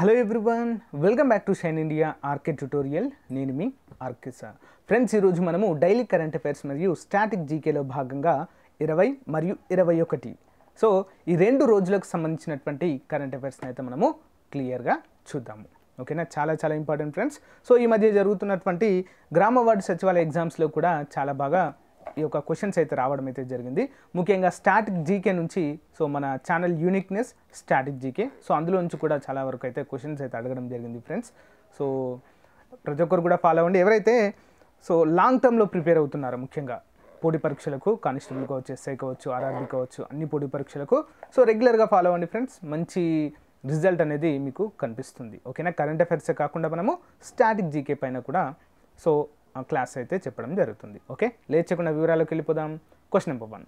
Hello everyone welcome back to Shine India RK tutorial నేను మీ RK sir friends ఈరోజు మనము డైలీ కరెంట్ అఫైర్స్ మరియు స్టాటిక్ జీకేలో భాగంగా ఇరవై మరియు ఇరవై ఒకటి. సో ఈ రెండు రోజులకు సంబంధించినటువంటి కరెంట్ అఫైర్స్ని అయితే మనము క్లియర్గా చూద్దాము. ఓకేనా చాలా చాలా ఇంపార్టెంట్ ఫ్రెండ్స్ సో ఈ మధ్య జరుగుతున్నటువంటి గ్రామ వార్డు సచివాలయ ఎగ్జామ్స్లో కూడా చాలా బాగా ఈ యొక్క క్వశ్చన్స్ అయితే రావడం అయితే జరిగింది. ముఖ్యంగా స్టాటిక్ జీకే నుంచి సో మన channel uniqueness static GK so అందులో నుంచి కూడా చాలా వరకు అయితే క్వశ్చన్స్ అయితే అడగడం జరిగింది ఫ్రెండ్స్ సో ప్రతి ఒక్కరు కూడా ఫాలో అవ్వండి. ఎవరైతే సో లాంగ్ టర్మ్లో ప్రిపేర్ అవుతున్నారో ముఖ్యంగా పోటీ పరీక్షలకు కానిస్టేబుల్ కావచ్చు ఎస్ఐ కావచ్చు ఆర్ఆర్బీ కావచ్చు అన్ని పోటీ పరీక్షలకు సో రెగ్యులర్గా ఫాలో అవ్వండి ఫ్రెండ్స్ మంచి రిజల్ట్ అనేది మీకు కనిపిస్తుంది. ఓకేనా కరెంట్ అఫైర్సే కాకుండా మనము స్టాటిక్ జీకే పైన కూడా సో క్లాస్ అయితే చెప్పడం జరుగుతుంది. ఓకే? లేచకుండా వివరాలకు వెళ్ళిపోదాం. Question number one.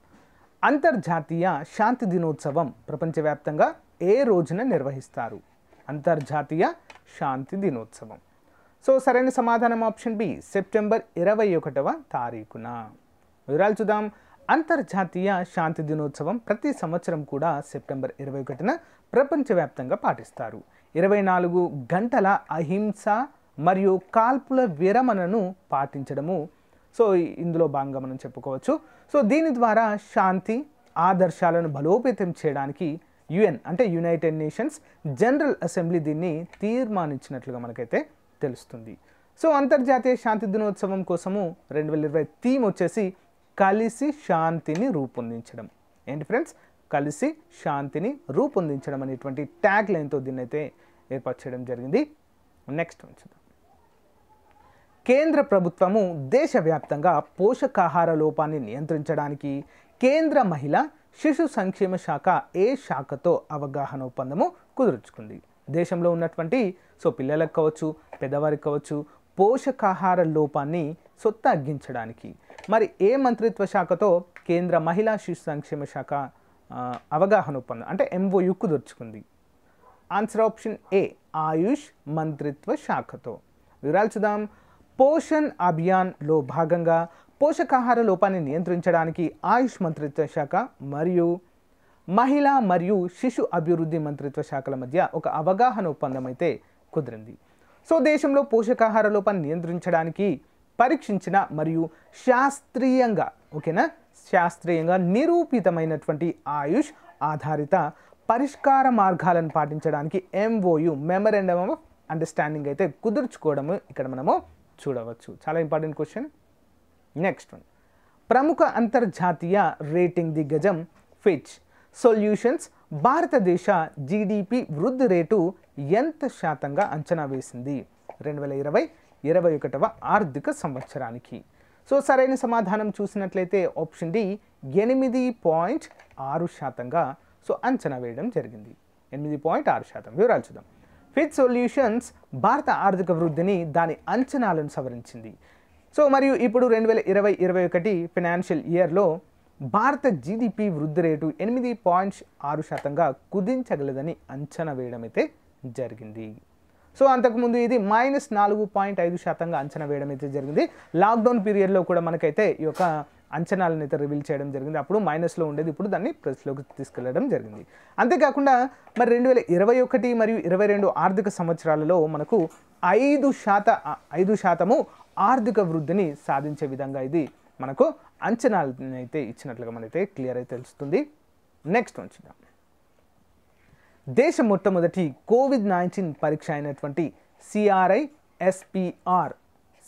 అంతర్జాతీయ శాంతి దినోత్సవం ప్రపంచవ్యాప్తంగా ఏ రోజున నిర్వహిస్తారు? అంతర్జాతీయ శాంతి దినోత్సవం. సో సరైన సమాధానం ఆప్షన్ బి సెప్టెంబర్ ఇరవై ఒకటవ తారీఖున. వివరాలు చూద్దాం. అంతర్జాతీయ శాంతి దినోత్సవం ప్రతి సంవత్సరం కూడా సెప్టెంబర్ ఇరవై ఒకటిన ప్రపంచవ్యాప్తంగా పాటిస్తారు. ఇరవై నాలుగు గంటల అహింస మరియు కాల్పుల విరమణను పాటించడము. సో ఇందులో భాగంగా మనం చెప్పుకోవచ్చు. సో దీని ద్వారా శాంతి ఆదర్శాలను బలోపేతం చేయడానికి యుఎన్ అంటే యునైటెడ్ నేషన్స్ జనరల్ అసెంబ్లీ దీన్ని తీర్మానించినట్లుగా మనకైతే తెలుస్తుంది. సో అంతర్జాతీయ శాంతి దినోత్సవం కోసము రెండు వేల ఇరవై థీమ్ వచ్చేసి కలిసి శాంతిని రూపొందించడం. ఏంటి ఫ్రెండ్స్? కలిసి శాంతిని రూపొందించడం అనేటువంటి ట్యాగ్ లైన్తో దీన్నైతే అయితే ఏర్పాటు చేయడం జరిగింది. నెక్స్ట్ చూద్దాం. కేంద్ర ప్రభుత్వము దేశవ్యాప్తంగా పోషకాహార లోపాన్ని నియంత్రించడానికి కేంద్ర మహిళ శిశు సంక్షేమ శాఖ ఏ శాఖతో అవగాహన ఒప్పందము కుదుర్చుకుంది. దేశంలో ఉన్నటువంటి సో పిల్లలకు కావచ్చు పెద్దవారికి కావచ్చు పోషకాహార లోపాన్ని సో తగ్గించడానికి మరి ఏ మంత్రిత్వ శాఖతో కేంద్ర మహిళా శిశు సంక్షేమ శాఖ అవగాహన ఒప్పందం అంటే ఎంఓయు కుదుర్చుకుంది? ఆన్సర్ ఆప్షన్ ఏ ఆయుష్ మంత్రిత్వ శాఖతో. వివరాలు చూద్దాం. పోషణ్ అభియాన్లో భాగంగా పోషకాహార లోపాన్ని నియంత్రించడానికి ఆయుష్ మంత్రిత్వ శాఖ మరియు మహిళా మరియు శిశు అభివృద్ధి మంత్రిత్వ శాఖల మధ్య ఒక అవగాహన ఒప్పందం అయితే కుదిరింది. సో దేశంలో పోషకాహార లోపాన్ని నియంత్రించడానికి పరీక్షించిన మరియు శాస్త్రీయంగా ఓకేనా? శాస్త్రీయంగా నిరూపితమైనటువంటి ఆయుష్ ఆధారిత పరిష్కార మార్గాలను పాటించడానికి ఎంఓయు మెమరాండమ్ ఆఫ్ అండర్స్టాండింగ్ అయితే కుదుర్చుకోవడము ఇక్కడ మనము చూడవచ్చు. చాలా ఇంపార్టెంట్ క్వశ్చన్. నెక్స్ట్ వన్ ప్రముఖ అంతర్జాతీయ రేటింగ్ దిగ్గజం ఫిచ్. సొల్యూషన్స్ భారతదేశ జీడిపి వృద్ధి రేటు ఎంత శాతంగా అంచనా వేసింది? రెండు వేల ఇరవై ఇరవై ఒకటవ ఆర్థిక సంవత్సరానికి. సో సరైన సమాధానం చూసినట్లయితే ఆప్షన్ డి ఎనిమిది పాయింట్ ఆరు శాతంగా సో అంచనా వేయడం జరిగింది. ఎనిమిది పాయింట్ ఆరు శాతం. వివరాలు చూద్దాం. ఫిట్ సొల్యూషన్స్ భారత ఆర్థిక వృద్ధిని దాని అంచనాలను సవరించింది. సో మరియు ఇప్పుడు రెండు వేల ఇరవై ఇరవై ఒకటి ఫినాన్షియల్ ఇయర్లో భారత జీడిపి వృద్ధి రేటు ఎనిమిది పాయింట్ ఆరు శాతంగా కుదించగలదని అంచనా వేయడం అయితే జరిగింది. సో అంతకుముందు ఇది మైనస్ నాలుగు పాయింట్ ఐదు శాతంగా అంచనా వేయడం అయితే జరిగింది. లాక్డౌన్ పీరియడ్లో కూడా మనకైతే ఈ యొక్క అంచనాలను అయితే రివీల్ చేయడం జరిగింది. అప్పుడు మైనస్లో ఉండేది. ఇప్పుడు దాన్ని ప్లస్లోకి తీసుకెళ్ళడం జరిగింది. అంతేకాకుండా మరి రెండు వేల ఇరవై ఒకటి మరియు ఇరవై రెండు ఆర్థిక సంవత్సరాలలో మనకు ఐదు శాత ఐదు శాతము ఆర్థిక వృద్ధిని సాధించే విధంగా ఇది మనకు అంచనాలను అయితే ఇచ్చినట్లుగా మనైతే క్లియర్ అయితే తెలుస్తుంది. నెక్స్ట్ ఉంచుదాం దేశం మొట్టమొదటి కోవిడ్ నైన్టీన్ పరీక్ష అయినటువంటి C R I SPR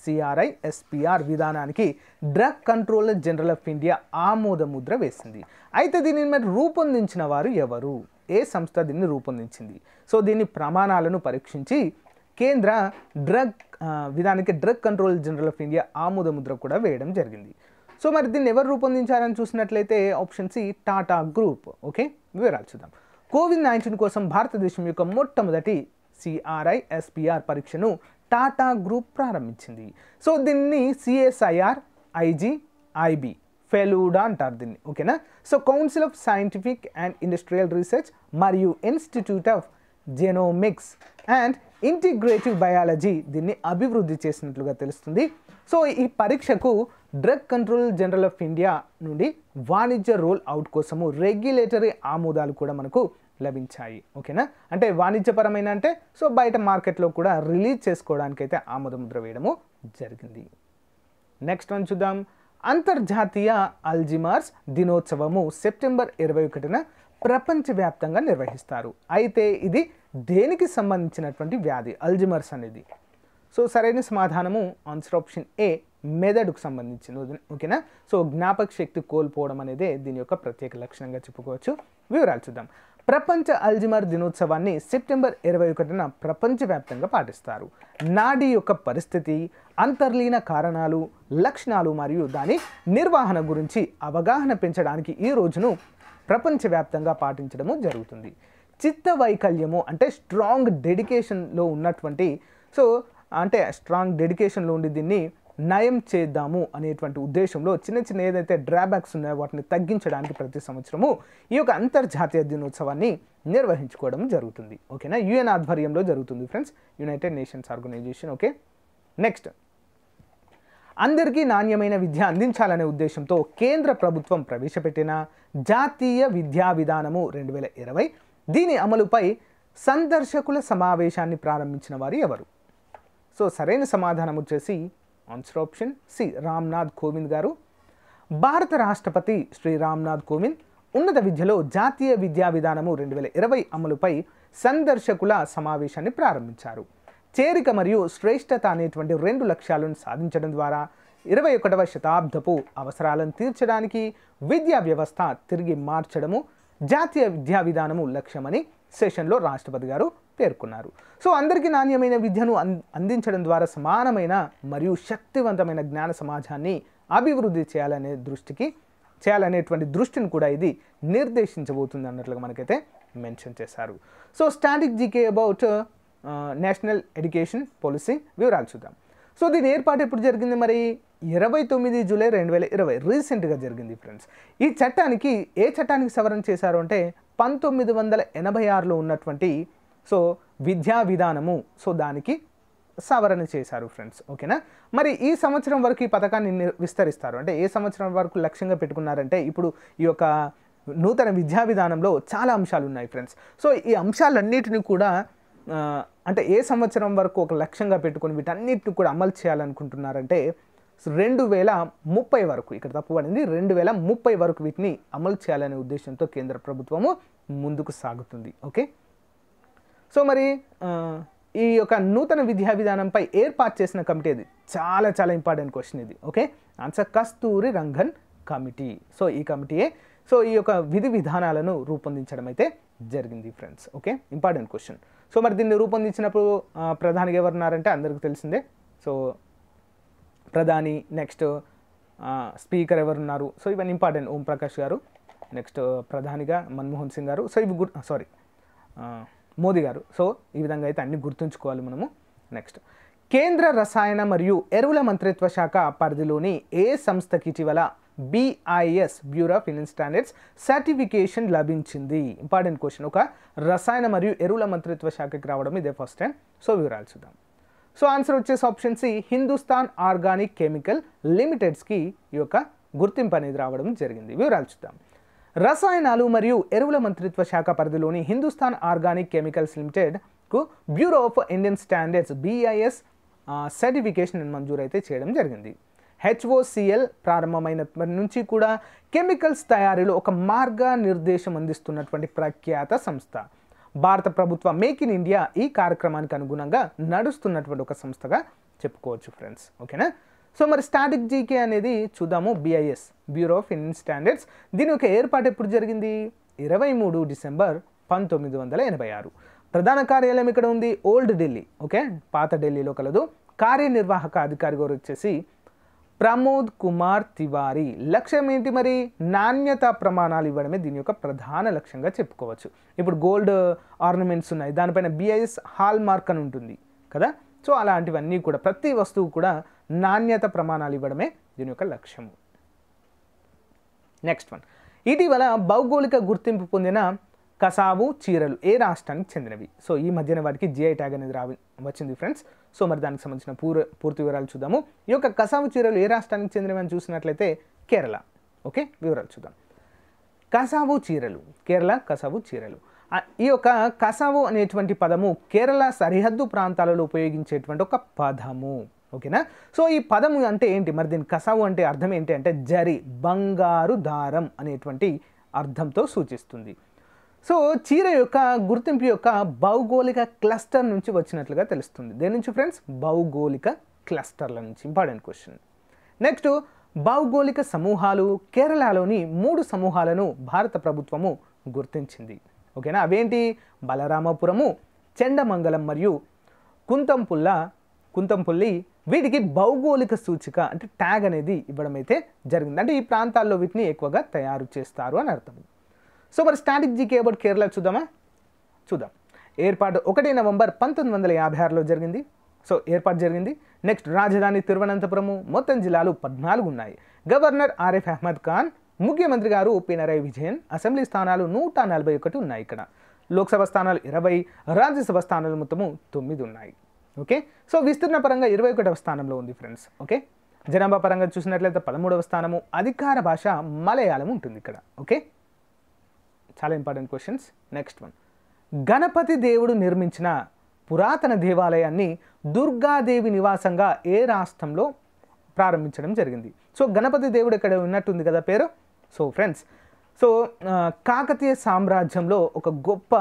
CRI SPR విధానానికి drug controller general of India ఆమోద ముద్ర వేసింది. అయితే దీనిని మరి రూపొందించిన వారు ఎవరు? ఏ సంస్థ దీన్ని రూపొందించింది? సో దీని ప్రమాణాలను పరీక్షించి కేంద్ర డ్రగ్ విధానానికి drug control general of India ఆమోద ముద్ర కూడా వేయడం జరిగింది. సో మరి దీన్ని ఎవరు రూపొందించారని చూసినట్లయితే option C Tata group. Okay? వివరాలు చూద్దాం. కోవిడ్ నైన్టీన్ కోసం భారతదేశం యొక్క మొట్టమొదటి C R I S P R పరీక్షను టాటా గ్రూప్ ప్రారంభించింది. సో దీన్ని సిఎస్ఐఆర్ ఐజీ ఐబి ఫెలూడా అంటారు దీన్ని. ఓకేనా? So council of scientific and industrial research మరియు institute of genomics and integrative biology దీన్ని అభివృద్ధి చేసినట్లుగా తెలుస్తుంది. సో ఈ పరీక్షకు drug control general of India నుండి వాణిజ్య రోల్ అవుట్ కోసము రెగ్యులేటరీ ఆమోదాలు కూడా మనకు లభించాయి. ఓకేనా? అంటే వాణిజ్యపరమైన అంటే సో బయట మార్కెట్లో కూడా రిలీజ్ చేసుకోవడానికైతే ఆమోదముద్ర వేయడము జరిగింది. నెక్స్ట్ వన్ చూద్దాం. అంతర్జాతీయ అల్జిమార్స్ దినోత్సవము సెప్టెంబర్ ఇరవై ఒకటిన ప్రపంచవ్యాప్తంగా నిర్వహిస్తారు. అయితే ఇది దేనికి సంబంధించినటువంటి వ్యాధి? అల్జిమర్స్ అనేది. సో సరైన సమాధానము ఆన్సర్ ఆప్షన్ ఏ మెదడుకు సంబంధించింది ఓకేనా? సో జ్ఞాపక శక్తి కోల్పోవడం అనేది దీని యొక్క ప్రత్యేక లక్షణంగా చెప్పుకోవచ్చు. వివరాలు చూద్దాం. ప్రపంచ అల్జిమర్ దినోత్సవాన్ని సెప్టెంబర్ ఇరవై ఒకటిన ప్రపంచవ్యాప్తంగా పాటిస్తారు. నాడీ యొక్క పరిస్థితి అంతర్లీన కారణాలు లక్షణాలు మరియు దాని నిర్వహణ గురించి అవగాహన పెంచడానికి ఈ రోజును ప్రపంచవ్యాప్తంగా పాటించడము జరుగుతుంది. చిత్త వైకల్యము అంటే స్ట్రాంగ్ డెడికేషన్లో ఉన్నటువంటి సో అంటే స్ట్రాంగ్ డెడికేషన్లో ఉండి దీన్ని నయం చేద్దాము అనేటువంటి ఉద్దేశంలో చిన్న చిన్న ఏదైతే డ్రాబ్యాక్స్ ఉన్నాయో వాటిని తగ్గించడానికి ప్రతి సంవత్సరము ఈ యొక్క అంతర్జాతీయ దినోత్సవాన్ని నిర్వహించుకోవడం జరుగుతుంది. ఓకేనా? యుఎన్ ఆధ్వర్యంలో జరుగుతుంది friends united nations organisation okay next అందరికీ నాణ్యమైన విద్య అందించాలనే ఉద్దేశంతో కేంద్ర ప్రభుత్వం ప్రవేశపెట్టిన జాతీయ విద్యా విధానము రెండు వేల ఇరవై. దీని అమలుపై సందర్శకుల సమావేశాన్ని ప్రారంభించిన వారు ఎవరు? సో సరైన సమాధానం వచ్చేసి answer option C Ramnath Kovind గారు. భారత రాష్ట్రపతి శ్రీ రామ్నాథ్ కోవింద్ ఉన్నత విద్యలో జాతీయ విద్యా విధానము రెండు వేల ఇరవై అమలుపై సందర్శకుల సమావేశాన్ని ప్రారంభించారు. చేరిక మరియు శ్రేష్టత అనేటువంటి రెండు లక్ష్యాలను సాధించడం ద్వారా ఇరవై ఒకటవ శతాబ్దపు అవసరాలను తీర్చడానికి విద్యా వ్యవస్థ తిరిగి మార్చడము జాతీయ విద్యా విధానము లక్ష్యమని సెషన్లో రాష్ట్రపతి గారు పేర్కొన్నారు. సో అందరికీ నాణ్యమైన విద్యను అందించడం ద్వారా సమానమైన మరియు శక్తివంతమైన జ్ఞాన సమాజాన్ని అభివృద్ధి చేయాలనే దృష్టికి చేయాలనేటువంటి దృష్టిని కూడా ఇది నిర్దేశించబోతుంది అన్నట్లుగా మనకైతే మెన్షన్ చేశారు. So static GK about national education policy వివరాలు చూద్దాం. సో దీని ఏర్పాటు ఎప్పుడు జరిగింది మరి? ఇరవై తొమ్మిది జూలై రెండు వేల ఇరవై రీసెంట్గా జరిగింది ఫ్రెండ్స్. ఈ చట్టానికి ఏ చట్టానికి సవరణ చేశారు అంటే పంతొమ్మిది వందల ఎనభై ఆరులో ఉన్నటువంటి సో విద్యా విధానము సో దానికి సవరణ చేశారు ఫ్రెండ్స్. ఓకేనా? మరి ఈ సంవత్సరం వరకు ఈ పథకాన్ని విస్తరిస్తారు. అంటే ఏ సంవత్సరం వరకు లక్ష్యంగా పెట్టుకున్నారంటే ఇప్పుడు ఈ యొక్క నూతన విద్యా విధానంలో చాలా అంశాలు ఉన్నాయి ఫ్రెండ్స్. సో ఈ అంశాలన్నిటిని కూడా అంటే ఏ సంవత్సరం వరకు ఒక లక్ష్యంగా పెట్టుకొని వీటన్నిటిని కూడా అమలు చేయాలనుకుంటున్నారంటే రెండు వేల ముప్పై వరకు ఇక్కడ తప్పు పడింది రెండు వేల ముప్పై వరకు వీటిని అమలు చేయాలనే ఉద్దేశంతో కేంద్ర ప్రభుత్వము ముందుకు సాగుతుంది. ఓకే? సో మరి ఈ యొక్క నూతన విద్యా విధానంపై ఏర్పాటు చేసిన కమిటీ అది. చాలా చాలా ఇంపార్టెంట్ క్వశ్చన్ ఇది. Okay? Answer Kasturirangan committee. So ఈ కమిటీయే. సో ఈ యొక్క విధి విధానాలను రూపొందించడం అయితే జరిగింది friends. Okay? Important question. So మరి దీన్ని రూపొందించినప్పుడు ఆ, ప్రధానిగా ఎవరున్నారంటే అందరికీ తెలిసిందే. సో ప్రధాని నెక్స్ట్ స్పీకర్ ఎవరున్నారు? సో ఇవన్నీ ఇంపార్టెంట్. ఓం ప్రకాష్ గారు నెక్స్ట్ ప్రధానిగా మన్మోహన్ సింగ్ గారు. సో ఇవి గుడ్ సారీ మోదీ గారు. సో ఈ విధంగా అయితే అన్ని గుర్తుంచుకోవాలి మనము. నెక్స్ట్ కేంద్ర రసాయన మరియు ఎరువుల మంత్రిత్వ శాఖ పరిధిలోని ఏ సంస్థకి ఇటీవల BIS bureau of Indian standards certification లభించింది? Important question. ఒక రసాయన మరియు ఎరువుల మంత్రిత్వ శాఖకి రావడం ఇదే ఫస్ట్ టైం. సో వివరాలు చూద్దాం. సో ఆన్సర్ వచ్చేసి option C Hindustan organic chemical లిమిటెడ్స్కి ఈ యొక్క గుర్తింపు అనేది రావడం జరిగింది. వివరాలు చూద్దాం. రసాయనాలు మరియు ఎరువుల మంత్రిత్వ శాఖ పరిధిలోని హిందుస్థాన్ ఆర్గానిక్ కెమికల్స్ లిమిటెడ్కు bureau of Indian standards BIS certification మంజూరు అయితే చేయడం జరిగింది. హెచ్ఓసిఎల్ ప్రారంభమైనప్పటి నుంచి కూడా కెమికల్స్ తయారీలో ఒక మార్గ నిర్దేశం అందిస్తున్నటువంటి ప్రఖ్యాత సంస్థ. భారత ప్రభుత్వ మేక్ ఇన్ ఇండియా ఈ కార్యక్రమానికి అనుగుణంగా నడుస్తున్నటువంటి ఒక సంస్థగా చెప్పుకోవచ్చు ఫ్రెండ్స్ ఓకేనా సో మరి స్టాటిక్ జీకే అనేది చూద్దాము BIS bureau of Indian standards దీని యొక్క ఏర్పాటు ఎప్పుడు జరిగింది? ఇరవై మూడు డిసెంబర్ పంతొమ్మిది వందల ఎనభై ఆరు. ప్రధాన కార్యాలయం ఇక్కడ ఉంది ఓల్డ్ ఢిల్లీ ఓకే? పాత ఢిల్లీలో కలదు. కార్యనిర్వాహక అధికారి గారు వచ్చేసి ప్రమోద్ కుమార్ తివారీ. లక్ష్యం ఏంటి మరి? నాణ్యత ప్రమాణాలు ఇవ్వడమే దీని యొక్క ప్రధాన లక్ష్యంగా చెప్పుకోవచ్చు. ఇప్పుడు గోల్డ్ ఆర్నమెంట్స్ ఉన్నాయి దానిపైన బిఐఎస్ హాల్ మార్క్ అని ఉంటుంది కదా? సో అలాంటివన్నీ కూడా ప్రతి వస్తువు కూడా నాణ్యత ప్రమాణాలు ఇవ్వడమే దీని యొక్క లక్ష్యము. నెక్స్ట్ వన్ ఇటీవల భౌగోళిక గుర్తింపు పొందిన కసావు చీరలు ఏ రాష్ట్రానికి చెందినవి? సో ఈ మధ్యన వాటికి జిఐ ట్యాగ్ అనేది రావి వచ్చింది ఫ్రెండ్స్ సో మరి దానికి సంబంధించిన పూర్ పూర్తి వివరాలు చూద్దాము. ఈ యొక్క కసావు చీరలు ఏ రాష్ట్రానికి చెందినవి అని చూసినట్లయితే కేరళ. ఓకే? వివరాలు చూద్దాం. కసావు చీరలు. కేరళ కసావు చీరలు. ఈ యొక్క కసావు అనేటువంటి పదము కేరళ సరిహద్దు ప్రాంతాలలో ఉపయోగించేటువంటి ఒక పదము. ఓకేనా? సో ఈ పదము అంటే ఏంటి? మరి దీని కసావు అంటే అర్థం ఏంటి అంటే జరి బంగారు దారం అనేటువంటి అర్థంతో సూచిస్తుంది. సో చీర యొక్క గుర్తింపు యొక్క భౌగోళిక క్లస్టర్ నుంచి వచ్చినట్లుగా తెలుస్తుంది. దేని నుంచి ఫ్రెండ్స్? భౌగోళిక క్లస్టర్ల నుంచి. Important question. నెక్స్ట్ భౌగోళిక సమూహాలు కేరళలోని మూడు సమూహాలను భారత ప్రభుత్వము గుర్తించింది. ఓకేనా? అవేంటి? బలరామపురము చెండమంగళం మరియు కుంతంపుల్ల కుంతంపుల్లి వీటికి భౌగోళిక సూచిక అంటే ట్యాగ్ అనేది ఇవ్వడం అయితే జరిగింది. అంటే ఈ ప్రాంతాల్లో వీటిని ఎక్కువగా తయారు చేస్తారు అని అర్థం. సో మరి స్టాటిక్ జీకే అబౌట్ కేరళ చూద్దామా? చూద్దాం. ఏర్పాటు ఒకటి నవంబర్ పంతొమ్మిది వందల యాభై ఆరులో జరిగింది. సో ఏర్పాటు జరిగింది. నెక్స్ట్ రాజధాని తిరువనంతపురము మొత్తం జిల్లాలు పద్నాలుగు ఉన్నాయి. గవర్నర్ ఆరిఫ్ అహ్మద్ ఖాన్ ముఖ్యమంత్రి గారు పినరై విజయన్ అసెంబ్లీ స్థానాలు నూట నలభై ఒకటి ఉన్నాయి ఇక్కడ. లోక్సభ స్థానాలు ఇరవై రాజ్యసభ స్థానాలు మొత్తము తొమ్మిది ఉన్నాయి. ఓకే? సో విస్తీర్ణ పరంగా ఇరవై ఒకటవ స్థానంలో ఉంది ఫ్రెండ్స్. ఓకే? జనాభా పరంగా చూసినట్లయితే పదమూడవ స్థానము అధికార భాష మలయాళం ఉంటుంది ఇక్కడ. ఓకే? చాలా important questions next one Ganapati దేవుడు నిర్మించిన పురాతన దేవాలయాన్ని దుర్గాదేవి నివాసంగా ఏ రాష్ట్రంలో ప్రారంభించడం జరిగింది? సో గణపతి దేవుడు ఇక్కడ ఉన్నట్టుంది కదా పేరు? సో ఫ్రెండ్స్ సో కాకతీయ సామ్రాజ్యంలో ఒక గొప్ప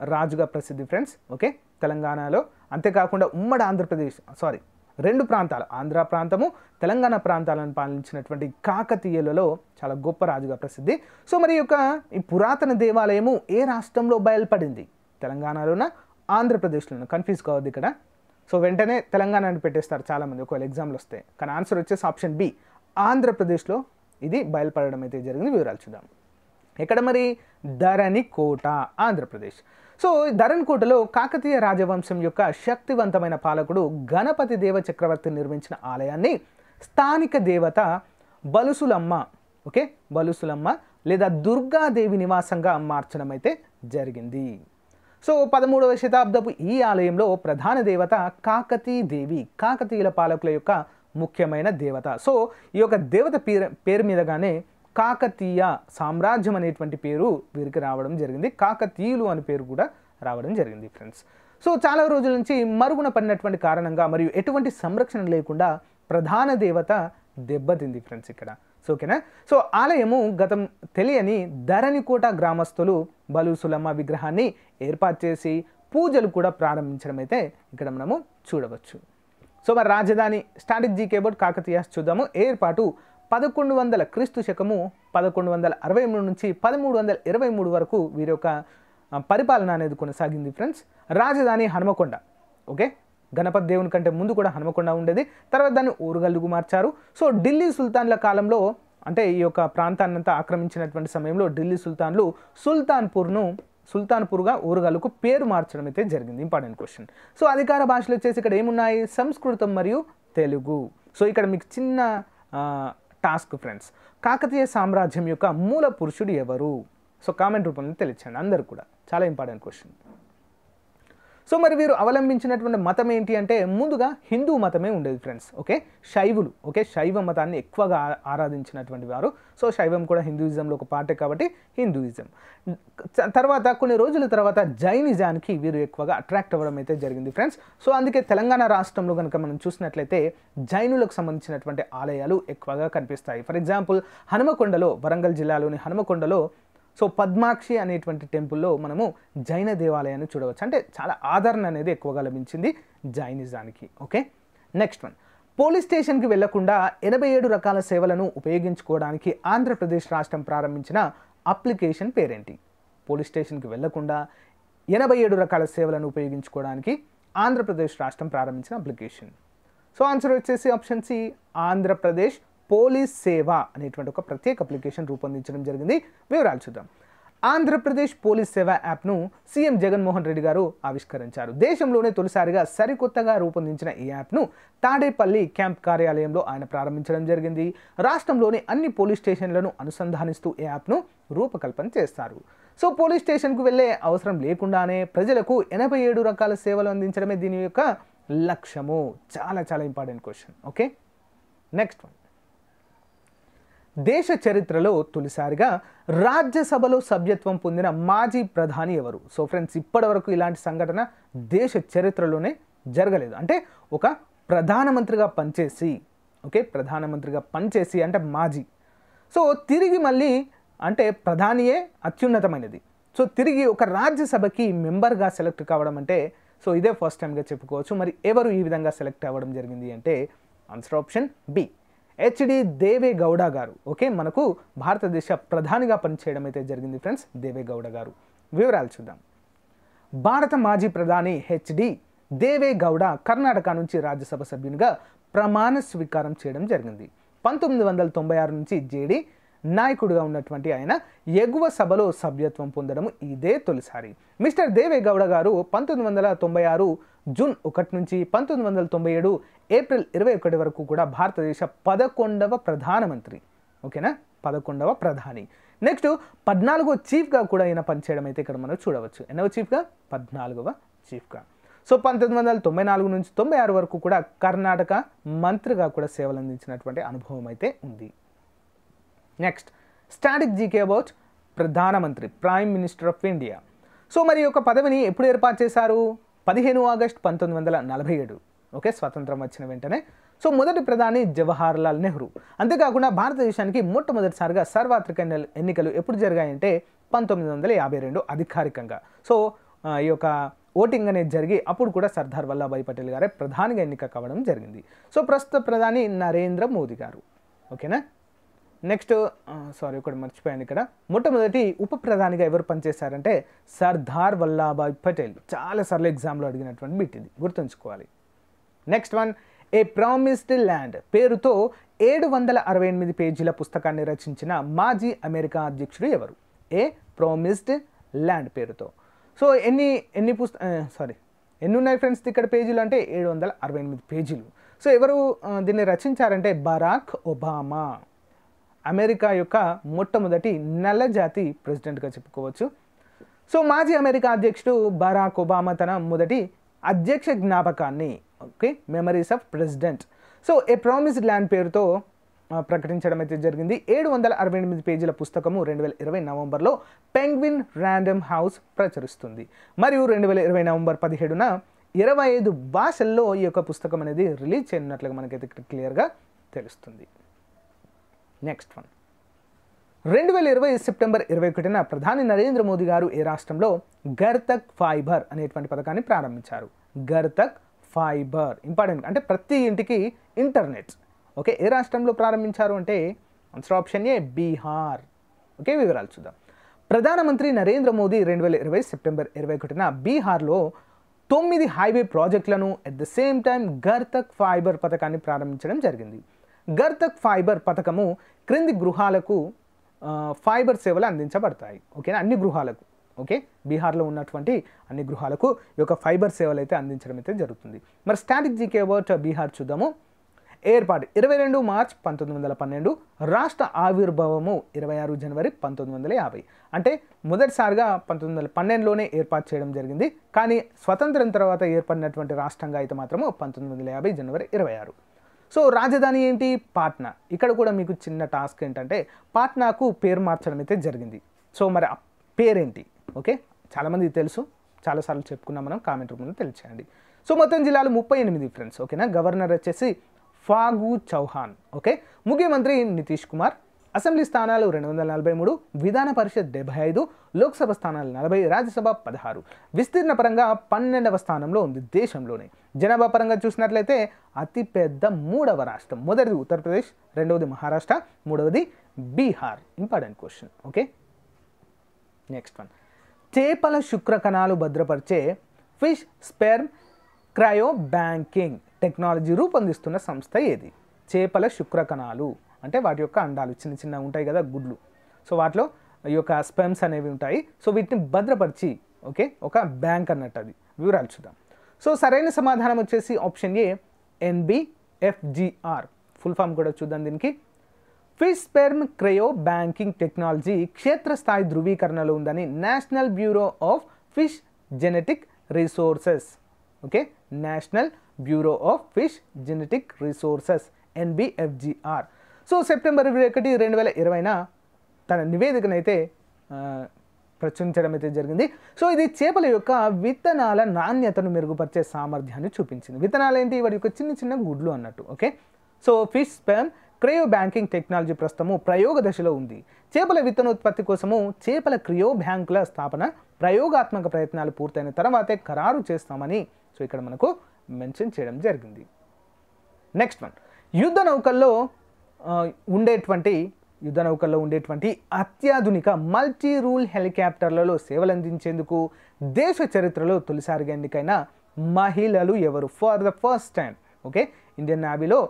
రాజుగా ప్రసిద్ధి ఫ్రెండ్స్ ఓకే? తెలంగాణలో. అంతేకాకుండా ఉమ్మడి ఆంధ్రప్రదేశ్ సారీ రెండు ప్రాంతాలు ఆంధ్ర ప్రాంతము తెలంగాణ ప్రాంతాలను పాలించినటువంటి కాకతీయులలో చాలా గొప్ప రాజుగా ప్రసిద్ధి. సో మరి యొక్క ఈ పురాతన దేవాలయము ఏ రాష్ట్రంలో బయలుపడింది? తెలంగాణలోన? ఆంధ్రప్రదేశ్లోన? కన్ఫ్యూజ్ కావద్దు ఇక్కడ. సో వెంటనే తెలంగాణ అని పెట్టేస్తారు చాలామంది ఒకవేళ ఎగ్జామ్లు వస్తే. కానీ ఆన్సర్ వచ్చేసి ఆప్షన్ బి ఆంధ్రప్రదేశ్లో ఇది బయలుపడడం అయితే జరిగింది. వివరాలు చూద్దాం. ఎక్కడ మరి? ధరణి కోట ఆంధ్రప్రదేశ్. సో ధరణి కోటలో కాకతీయ రాజవంశం యొక్క శక్తివంతమైన పాలకుడు గణపతి దేవ చక్రవర్తి నిర్మించిన ఆలయాన్ని స్థానిక దేవత బలుసులమ్మ ఓకే? బలుసులమ్మ లేదా దుర్గాదేవి నివాసంగా మార్చడం అయితే జరిగింది. సో పదమూడవ శతాబ్దపు ఈ ఆలయంలో ప్రధాన దేవత కాకతీ దేవి కాకతీయుల పాలకుల యొక్క ముఖ్యమైన దేవత. సో ఈ యొక్క దేవత పేరు పేరు మీదగానే కాకతీయ సామ్రాజ్యం అనేటువంటి పేరు వీరికి రావడం జరిగింది. కాకతీయులు అనే పేరు కూడా రావడం జరిగింది ఫ్రెండ్స్. సో చాలా రోజుల నుంచి మరుగున పడినటువంటి కారణంగా మరియు ఎటువంటి సంరక్షణ లేకుండా ప్రధాన దేవత దెబ్బతింది ఫ్రెండ్స్ ఇక్కడ. సో ఓకేనా? సో ఆలయము గతం తెలియని ధరణికోట గ్రామస్తులు బలుసులమ్మ విగ్రహాన్ని ఏర్పాటు చేసి పూజలు కూడా ప్రారంభించడం అయితే ఇక్కడ మనము చూడవచ్చు. సో మరి రాజధాని స్టాటిక్ జీకే బోర్డ్ కాకతీయాస్ చూద్దాము ఏర్పాటు పదకొండు వందల క్రీస్తు శకము పదకొండు వందల అరవై మూడు నుంచి పదమూడు వందల ఇరవై మూడు వరకు వీరి యొక్క పరిపాలన అనేది కొనసాగింది ఫ్రెండ్స్. రాజధాని హనుమకొండ ఓకే? గణపతి దేవుని కంటే ముందు కూడా హనుమకొండ ఉండేది. తర్వాత దాన్ని ఊరుగల్లుకు మార్చారు. సో ఢిల్లీ సుల్తాన్ల కాలంలో అంటే ఈ యొక్క ప్రాంతాన్నంతా ఆక్రమించినటువంటి సమయంలో ఢిల్లీ సుల్తాన్లు సుల్తాన్పూర్ను సుల్తాన్పూర్గా ఊరుగల్లుకు పేరు మార్చడం అయితే జరిగింది. Important question. సో అధికార భాషలు వచ్చేసి ఇక్కడ ఏమున్నాయి? సంస్కృతం మరియు తెలుగు. సో ఇక్కడ మీకు చిన్న టాస్క్ ఫ్రెండ్స్. కాకతీయ సామ్రాజ్యం యొక్క మూల పురుషుడు ఎవరు? సో కామెంట్ రూపంలో తెలియచండి అందరు కూడా. చాలా ఇంపార్టెంట్ క్వశ్చన్. సో మరి వీరు అవలంబించినటువంటి మతం ఏంటి అంటే ముందుగా హిందూ మతమే ఉండేది ఫ్రెండ్స్ ఓకే శైవులు ఓకే శైవ మతాన్ని ఎక్కువగా ఆరాధించినటువంటి వారు. సో శైవం కూడా హిందూయిజంలో ఒక పార్టే కాబట్టి హిందూయిజం. తర్వాత కొన్ని రోజుల తర్వాత జైనిజానికి వీరు ఎక్కువగా అట్రాక్ట్ అవ్వడం అయితే జరిగింది ఫ్రెండ్స్ సో అందుకే తెలంగాణ రాష్ట్రంలో కనుక మనం చూసినట్లయితే జైనులకు సంబంధించినటువంటి ఆలయాలు ఎక్కువగా కనిపిస్తాయి. ఫర్ ఎగ్జాంపుల్ హనుమకొండలో వరంగల్ జిల్లాలోని హనుమకొండలో సో పద్మాక్షి అనేటువంటి టెంపుల్లో మనము జైన దేవాలయాన్ని చూడవచ్చు. అంటే చాలా ఆదరణ అనేది ఎక్కువగా లభించింది జైనిజానికి. ఓకే? Next one. పోలీస్ స్టేషన్కి వెళ్ళకుండా ఎనభై ఏడు రకాల సేవలను ఉపయోగించుకోవడానికి ఆంధ్రప్రదేశ్ రాష్ట్రం ప్రారంభించిన అప్లికేషన్ పేరేంటి? పోలీస్ స్టేషన్కి వెళ్ళకుండా ఎనభై ఏడు రకాల సేవలను ఉపయోగించుకోవడానికి ఆంధ్రప్రదేశ్ రాష్ట్రం ప్రారంభించిన అప్లికేషన్. సో ఆన్సర్ వచ్చేసి option C Andhra Pradesh police Seva అనేటువంటి ఒక ప్రత్యేక అప్లికేషన్ రూపొందించడం జరిగింది. వివరాలు చూద్దాం. ఆంధ్రప్రదేశ్ పోలీస్ సేవ యాప్ను సీఎం జగన్మోహన్ రెడ్డి గారు ఆవిష్కరించారు. దేశంలోనే తొలిసారిగా సరికొత్తగా రూపొందించిన ఈ యాప్ను తాడేపల్లి క్యాంప్ కార్యాలయంలో ఆయన ప్రారంభించడం జరిగింది. రాష్ట్రంలోని అన్ని పోలీస్ స్టేషన్లను అనుసంధానిస్తూ ఈ యాప్ను రూపకల్పన చేస్తారు. సో పోలీస్ స్టేషన్కు వెళ్ళే అవసరం లేకుండానే ప్రజలకు ఎనభై ఏడు రకాల సేవలు అందించడమే దీని యొక్క లక్ష్యము. చాలా చాలా important question. Okay? Next one. దేశ చరిత్రలో తొలిసారిగా రాజ్యసభలో సభ్యత్వం పొందిన మాజీ ప్రధాని ఎవరు? సో ఫ్రెండ్స్ ఇప్పటివరకు ఇలాంటి సంఘటన దేశ చరిత్రలోనే జరగలేదు. అంటే ఒక ప్రధానమంత్రిగా పనిచేసి ఓకే ప్రధానమంత్రిగా పనిచేసి అంటే మాజీ. సో తిరిగి మళ్ళీ అంటే ప్రధానియే అత్యున్నతమైనది. సో తిరిగి ఒక రాజ్యసభకి మెంబర్గా సెలెక్ట్ కావడం అంటే సో ఇదే ఫస్ట్ టైంగా చెప్పుకోవచ్చు. మరి ఎవరు ఈ విధంగా సెలెక్ట్ అవ్వడం జరిగింది అంటే ఆన్సర్ ఆప్షన్ బి హెచ్డి దేవే గౌడ గారు. ఓకే మనకు భారతదేశ ప్రధానిగా పనిచేయడం అయితే జరిగింది ఫ్రెండ్స్ దేవే గౌడ గారు. వివరాలు చూద్దాం. భారత మాజీ ప్రధాని హెచ్డి దేవే గౌడ కర్ణాటక నుంచి రాజ్యసభ సభ్యునిగా ప్రమాణ స్వీకారం చేయడం జరిగింది. పంతొమ్మిది వందల తొంభై ఆరు నుంచి జేడి నాయకుడిగా ఉన్నటువంటి ఆయన ఎగువ సభలో సభ్యత్వం పొందడం ఇదే తొలిసారి. మిస్టర్ దేవేగౌడ గారు పంతొమ్మిది వందల తొంభై ఆరు జూన్ ఒకటి నుంచి పంతొమ్మిది వందల తొంభై ఏడు ఏప్రిల్ ఇరవై ఒకటి వరకు కూడా భారతదేశ పదకొండవ ప్రధానమంత్రి. ఓకేనా? పదకొండవ ప్రధాని. నెక్స్ట్ పద్నాలుగో చీఫ్గా కూడా ఆయన పనిచేయడం అయితే ఇక్కడ మనం చూడవచ్చు. ఎన్నో చీఫ్గా? పద్నాలుగవ చీఫ్గా. సో పంతొమ్మిది వందల తొంభై నాలుగు నుంచి తొంభై ఆరు వరకు కూడా కర్ణాటక మంత్రిగా కూడా సేవలు అందించినటువంటి అనుభవం అయితే ఉంది. నెక్స్ట్ స్టాటిక్ జీకే అబౌట్ ప్రధానమంత్రి prime minister of India so మరి యొక్క పదవిని ఎప్పుడు ఏర్పాటు చేశారు? పదిహేను ఆగస్ట్ పంతొమ్మిది వందల నలభై ఏడు. ఓకే స్వాతంత్రం వచ్చిన వెంటనే. సో మొదటి ప్రధాని జవహర్ లాల్ నెహ్రూ. అంతేకాకుండా భారతదేశానికి మొట్టమొదటిసారిగా సార్వత్రిక ఎన్నికలు ఎప్పుడు జరిగాయంటే పంతొమ్మిది వందల యాభై రెండు అధికారికంగా. సో ఈ యొక్క ఓటింగ్ అనేది జరిగి అప్పుడు కూడా సర్దార్ వల్లభాయ్ పటేల్ గారే ప్రధానిగా ఎన్నిక కావడం జరిగింది. సో ప్రస్తుత ప్రధాని నరేంద్ర మోదీ గారు. ఓకేనా నెక్స్ట్ సారీ ఒకటి మర్చిపోయాను ఇక్కడ. మొట్టమొదటి ఉప ప్రధానిగా ఎవరు పనిచేశారంటే సర్దార్ వల్లభాయ్ పటేల్. చాలాసార్లు ఎగ్జామ్లో అడిగినటువంటి బిట్ ఇది. గుర్తుంచుకోవాలి. Next one a promised land పేరుతో ఏడు వందల అరవై ఎనిమిది పేజీల పుస్తకాన్ని రచించిన మాజీ అమెరికా అధ్యక్షుడు ఎవరు? ఏ ప్రామిస్డ్ ల్యాండ్ పేరుతో. సో ఎన్ని ఎన్ని పుస్త సారీ ఎన్ని ఉన్నాయి ఫ్రెండ్స్ ఇక్కడ పేజీలు అంటే ఏడు వందల అరవై ఎనిమిది పేజీలు. సో ఎవరు దీన్ని రచించారంటే బరాక్ ఒబామా. అమెరికా యొక్క మొట్టమొదటి నల్ల జాతి ప్రెసిడెంట్గా చెప్పుకోవచ్చు. సో మాజీ అమెరికా అధ్యక్షుడు బరాక్ ఒబామా తన మొదటి అధ్యక్ష జ్ఞాపకాన్ని okay memories of president so a promised land పేరుతో ప్రకటించడం అయితే జరిగింది. ఏడు వందల అరవై ఎనిమిది పేజీల పుస్తకము రెండు వేల ఇరవై నవంబర్లో పెంగ్విన్ ర్యాండమ్ హౌస్ ప్రచురిస్తుంది. మరియు రెండు వేల ఇరవై నవంబర్ పదిహేడున ఇరవై ఐదు భాషల్లో ఈ యొక్క పుస్తకం అనేది రిలీజ్ చేయనున్నట్లుగా మనకైతే క్లియర్గా తెలుస్తుంది. నెక్స్ట్ వన్ రెండు వేల ఇరవై సెప్టెంబర్ ఇరవై ఒకటిన ప్రధాని నరేంద్ర మోదీ గారు ఏ రాష్ట్రంలో గర్తక్ ఫైబర్ అనేటువంటి పథకాన్ని ప్రారంభించారు. గర్తక్ ఫైబర్. ఇంపార్టెంట్ అంటే ప్రతి ఇంటికి ఇంటర్నెట్. ఓకే ఏ రాష్ట్రంలో ప్రారంభించారు అంటే answer option A Bihar. Okay వివరాలు చూద్దాం. ప్రధానమంత్రి నరేంద్ర మోదీ రెండు వేల ఇరవై సెప్టెంబర్ ఇరవై ఒకటిన బీహార్లో తొమ్మిది హైవే ప్రాజెక్టులను at the same time Ghar Tak fibre పథకాన్ని ప్రారంభించడం జరిగింది. గర్తక్ ఫైబర్ పథకము క్రింది గృహాలకు ఫైబర్ సేవలు అందించబడతాయి. ఓకేనా? అన్ని గృహాలకు. ఓకే? బీహార్లో ఉన్నటువంటి అన్ని గృహాలకు ఈ యొక్క ఫైబర్ సేవలు అయితే అందించడం అయితే జరుగుతుంది. మరి స్టాటిక్ జీకే అబౌట్ బీహార్ చూద్దాము. ఏర్పాటు ఇరవై రెండు మార్చ్ పంతొమ్మిది వందల పన్నెండు రాష్ట్ర ఆవిర్భావము ఇరవై ఆరు జనవరి పంతొమ్మిది వందల యాభై. అంటే మొదటిసారిగా పంతొమ్మిది వందల పన్నెండులోనే ఏర్పాటు చేయడం జరిగింది. కానీ స్వతంత్రం తర్వాత ఏర్పడినటువంటి రాష్ట్రంగా అయితే మాత్రము పంతొమ్మిది వందల యాభై జనవరి ఇరవై ఆరు. సో రాజధాని ఏంటి? పాట్నా. ఇక్కడ కూడా మీకు చిన్న టాస్క్ ఏంటంటే పాట్నాకు పేరు మార్చడం అయితే జరిగింది. సో మరి ఆ పేరేంటి? ఓకే? చాలామంది తెలుసు. చాలాసార్లు చెప్పుకున్నాం మనం కామెంట్ రూపంలో తెలియచేయండి. సో మొత్తం జిల్లాలు ముప్పై ఎనిమిది ఫ్రెండ్స్ ఓకేనా? గవర్నర్ వచ్చేసి ఫాగు చౌహాన్ ఓకే? ముఖ్యమంత్రి నితీష్ కుమార్ అసెంబ్లీ స్థానాలు రెండు వందల నలభై మూడు విధాన పరిషత్ డెబ్బై ఐదు లోక్సభ స్థానాలు నలభై రాజ్యసభ పదహారు. విస్తీర్ణ పరంగా పన్నెండవ స్థానంలో ఉంది దేశంలోనే. జనాభా పరంగా చూసినట్లయితే అతిపెద్ద మూడవ రాష్ట్రం. మొదటిది ఉత్తరప్రదేశ్ రెండవది మహారాష్ట్ర మూడవది Bihar. Important question okay? Next one. చేపల శుక్ర కణాలు భద్రపరిచే fish sperm cryo banking technology రూపొందిస్తున్న సంస్థ ఏది? చేపల శుక్ర కణాలు. అంటే వాటి యొక్క అండాలు చిన్న చిన్న ఉంటాయి కదా గుడ్లు. సో వాటిలో ఈ యొక్క స్పెమ్స్ అనేవి ఉంటాయి. సో వీటిని భద్రపరిచి ఓకే ఒక బ్యాంక్ అన్నట్టు అది. వివరాలు చూద్దాం. సో సరైన సమాధానం వచ్చేసి option A NBFGR full form కూడా చూద్దాం దీనికి. Fish sperm cryo banking technology క్షేత్రస్థాయి ధృవీకరణలో ఉందని national bureau of fish genetic resources okay national bureau of fish genetic resources NBFGR so September ఇరవై ఒకటి రెండు వేల ఇరవైన తన నివేదికనైతే ప్రచురించడం అయితే జరిగింది. సో ఇది చేపల యొక్క విత్తనాల నాణ్యతను మెరుగుపరిచే సామర్థ్యాన్ని చూపించింది. విత్తనాలు ఏంటి? వాటి యొక్క చిన్న చిన్న గుడ్లు అన్నట్టు okay? So fish sperm cryo banking technology ప్రస్తుతము ప్రయోగ దశలో ఉంది. చేపల విత్తనోత్పత్తి కోసము చేపల క్రియో బ్యాంకుల స్థాపన ప్రయోగాత్మక ప్రయత్నాలు పూర్తయిన తర్వాతే ఖరారు చేస్తామని సో ఇక్కడ మనకు మెన్షన్ చేయడం జరిగింది. Next one. యుద్ధ నౌకల్లో ఉండేటువంటి యుద్ధ నౌకల్లో ఉండేటువంటి అత్యాధునిక మల్టీ రూల్ హెలికాప్టర్లలో సేవలు అందించేందుకు దేశ చరిత్రలో తొలిసారిగా ఎన్నికైన మహిళలు ఎవరు? For the first time okay Indian నావీలో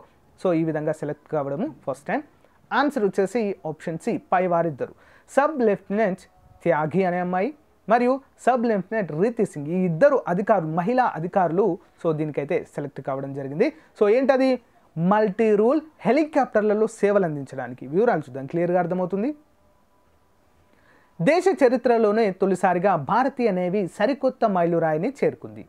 so ఈ విధంగా సెలెక్ట్ కావడము ఫస్ట్ టైం ఆన్సర్ వచ్చేసి ఆప్షన్ సి పై వారిద్దరు. సబ్ లెఫ్టినెంట్ త్యాగి అనే అమ్మాయి మరియు సబ్ లెఫ్టినెంట్ రీతి సింగ్ ఈ ఇద్దరు అధికారులు మహిళా అధికారులు సో దీనికైతే సెలెక్ట్ కావడం జరిగింది. సో ఏంటది? మల్టీ రూల్ హెలికాప్టర్లలో సేవలు అందించడానికి వివరాలు చూద్దాం. క్లియర్గా అర్థమవుతుంది? దేశ చరిత్రలోనే తొలిసారిగా భారతీయ నేవీ సరికొత్త మైలురాయిని చేరుకుంది.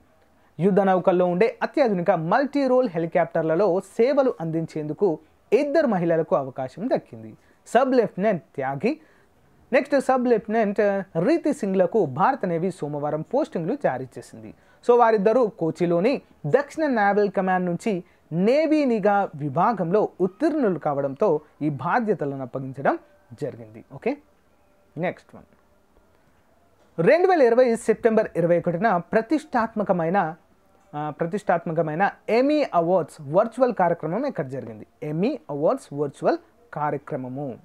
యుద్ధ నౌకల్లో ఉండే అత్యాధునిక మల్టీ రోల్ హెలికాప్టర్లలో సేవలు అందించేందుకు ఇద్దరు మహిళలకు అవకాశం దక్కింది. Sub lieutenant Tyagi next sub lieutenant Riti సింగ్లకు భారత నేవీ సోమవారం పోస్టింగ్లు జారీ చేసింది. సో వారిద్దరూ కోచిలోని దక్షిణ నావల్ కమాండ్ నుంచి నేవీ నిఘా విభాగంలో ఉత్తీర్ణులు కావడంతో ఈ బాధ్యతలను అప్పగించడం జరిగింది. ఓకే? Next one. రెండు వేల ఇరవై సెప్టెంబర్ ఇరవై ఒకటిన ప్రతిష్టాత్మకమైన ప్రతిష్టాత్మకమైన ఎమీ అవార్డ్స్ వర్చువల్ కార్యక్రమం ఇక్కడ జరిగింది. ఎమీ అవార్డ్స్ వర్చువల్ కార్యక్రమము.